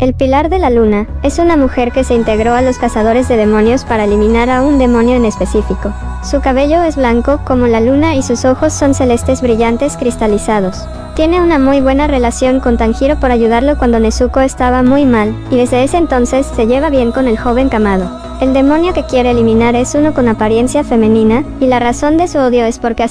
El Pilar de la Luna es una mujer que se integró a los cazadores de demonios para eliminar a un demonio en específico. Su cabello es blanco como la luna y sus ojos son celestes brillantes cristalizados. Tiene una muy buena relación con Tanjiro por ayudarlo cuando Nezuko estaba muy mal, y desde ese entonces se lleva bien con el joven Kamado. El demonio que quiere eliminar es uno con apariencia femenina, y la razón de su odio es porque